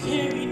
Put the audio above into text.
carry